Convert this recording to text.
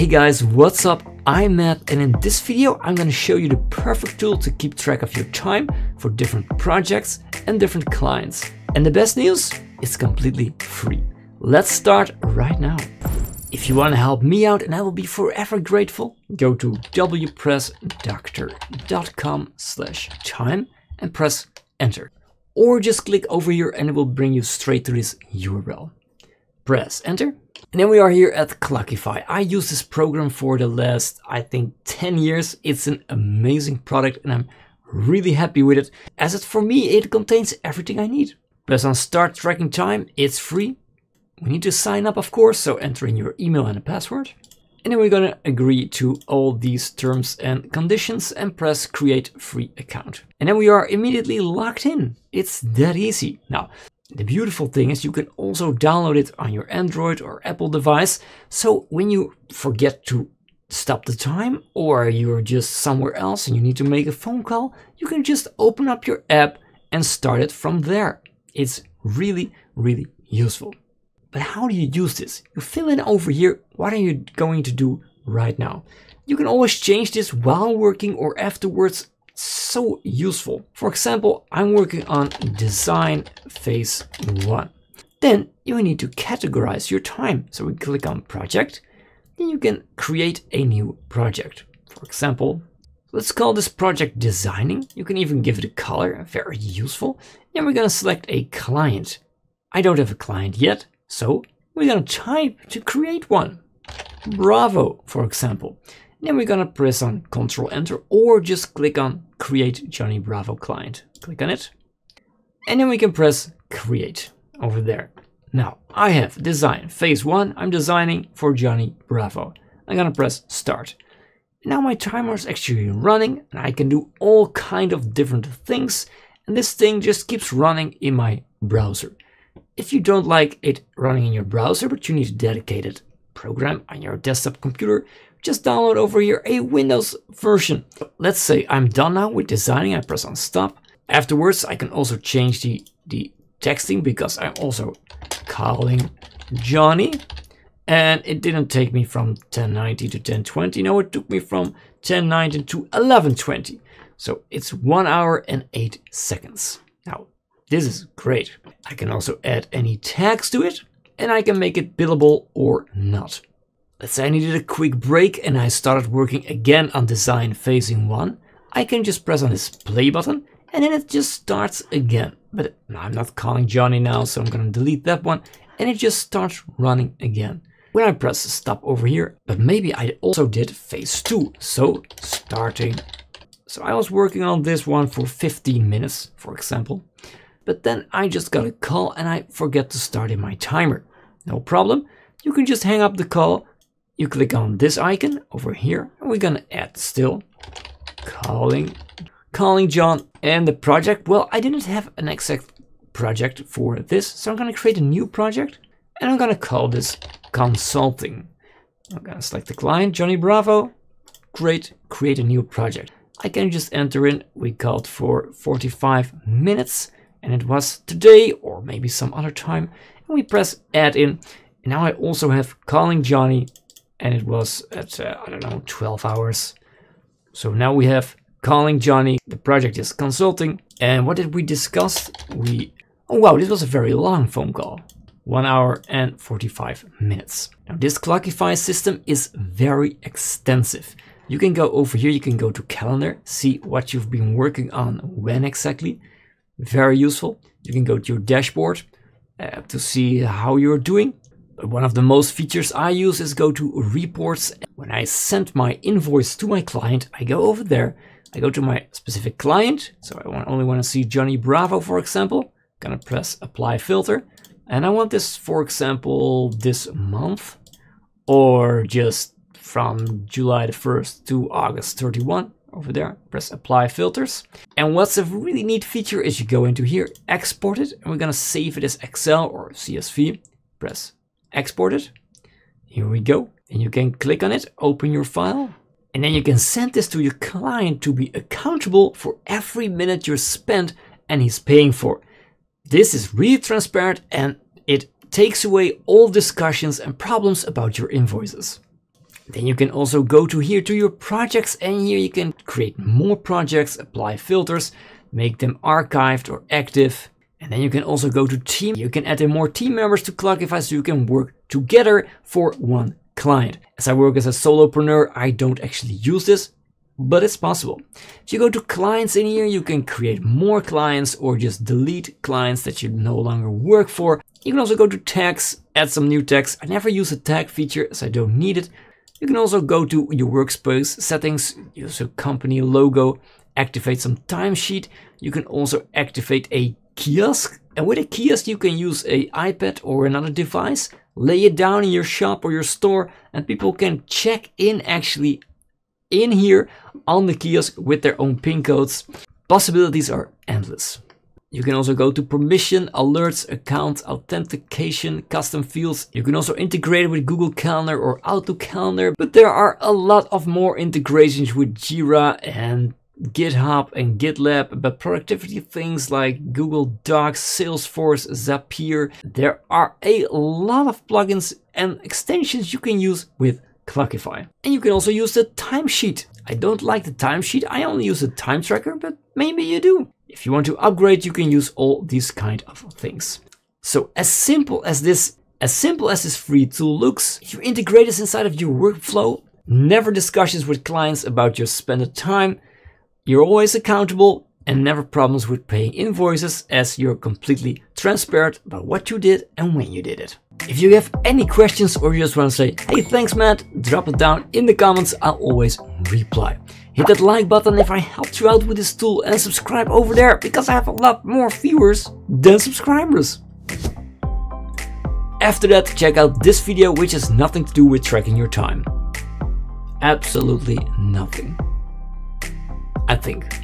Hey guys, what's up? I'm Matt and in this video I'm gonna show you the perfect tool to keep track of your time for different projects and different clients. And the best news, it's completely free. Let's start right now. If you want to help me out and I will be forever grateful, go to wpressdoctor.com slash time and press enter. Or just click over here and it will bring you straight to this URL. Press enter and then we are here at Clockify. I use this program for the last, I think, 10 years. It's an amazing product and I'm really happy with it. As it for me, it contains everything I need. Press on start tracking time. It's free. We need to sign up, of course, so enter in your email and a password. And then we're gonna agree to all these terms and conditions and press create free account. And then we are immediately locked in. It's that easy. Now, the beautiful thing is you can also download it on your Android or Apple device. So when you forget to stop the time or you're just somewhere else and you need to make a phone call, you can just open up your app and start it from there. It's really, really useful. But how do you use this? You fill in over here. What are you going to do right now? You can always change this while working or afterwards so useful. For example, I'm working on design phase one. Then you need to categorize your time. So we click on project, then you can create a new project. For example, let's call this project designing. You can even give it a color, very useful. Then we're gonna select a client. I don't have a client yet, so we're gonna type to create one. Bravo, for example. Then we're gonna press on Control Enter or just click on Create Johnny Bravo Client. Click on it. And then we can press Create over there. Now I have design phase one. I'm designing for Johnny Bravo. I'm gonna press Start. Now my timer is actually running and I can do all kind of different things. And this thing just keeps running in my browser. If you don't like it running in your browser, but you need a dedicated program on your desktop computer, just download over here a Windows version. Let's say I'm done now with designing, I press on stop. Afterwards, I can also change the, the texting because I'm also calling Johnny. And it didn't take me from 1090 to 1020. No, it took me from 1090 to 1120. So it's one hour and eight seconds. Now, this is great. I can also add any tags to it and I can make it billable or not. Let's say I needed a quick break and I started working again on design phasing one. I can just press on this play button and then it just starts again. But I'm not calling Johnny now, so I'm gonna delete that one and it just starts running again. When I press stop over here, but maybe I also did phase two. So starting. So I was working on this one for 15 minutes, for example. But then I just got a call and I forget to start in my timer. No problem. You can just hang up the call. You click on this icon over here and we're gonna add still calling calling John and the project. Well I didn't have an exact project for this so I'm gonna create a new project and I'm gonna call this consulting. I'm gonna select the client Johnny Bravo. Great create a new project. I can just enter in we called for 45 minutes and it was today or maybe some other time we press add in and now I also have calling Johnny and it was at, uh, I don't know, 12 hours. So now we have calling Johnny, the project is consulting. And what did we discuss? We, oh wow, this was a very long phone call. One hour and 45 minutes. Now this Clockify system is very extensive. You can go over here, you can go to calendar, see what you've been working on when exactly. Very useful. You can go to your dashboard uh, to see how you're doing. One of the most features I use is go to reports. When I send my invoice to my client, I go over there, I go to my specific client. So I only want to see Johnny Bravo, for example. I'm Gonna press apply filter. And I want this, for example, this month or just from July the 1st to August 31 over there, press apply filters. And what's a really neat feature is you go into here, export it, and we're gonna save it as Excel or CSV, press export it. Here we go. And you can click on it, open your file, and then you can send this to your client to be accountable for every minute you're spent and he's paying for. This is really transparent and it takes away all discussions and problems about your invoices. Then you can also go to here to your projects and here you can create more projects, apply filters, make them archived or active. And then you can also go to team. You can add in more team members to Clockify so you can work together for one client. As I work as a solopreneur, I don't actually use this, but it's possible. If you go to clients in here, you can create more clients or just delete clients that you no longer work for. You can also go to tags, add some new tags. I never use a tag feature as I don't need it. You can also go to your workspace settings, use a company logo, activate some timesheet. You can also activate a kiosk. And with a kiosk, you can use a iPad or another device, lay it down in your shop or your store, and people can check in actually in here on the kiosk with their own pin codes. Possibilities are endless. You can also go to permission, alerts, account, authentication, custom fields. You can also integrate it with Google Calendar or Outlook Calendar, but there are a lot of more integrations with Jira and GitHub and GitLab, but productivity things like Google Docs, Salesforce, Zapier. There are a lot of plugins and extensions you can use with Clockify. And you can also use the timesheet. I don't like the timesheet, I only use the time tracker, but maybe you do. If you want to upgrade, you can use all these kind of things. So as simple as this, as simple as this free tool looks, you integrate this inside of your workflow, never discussions with clients about your spent time, you're always accountable and never problems with paying invoices as you're completely transparent about what you did and when you did it. If you have any questions or you just want to say, hey thanks Matt, drop it down in the comments, I'll always reply. Hit that like button if I helped you out with this tool and subscribe over there because I have a lot more viewers than subscribers. After that, check out this video which has nothing to do with tracking your time. Absolutely nothing. I think.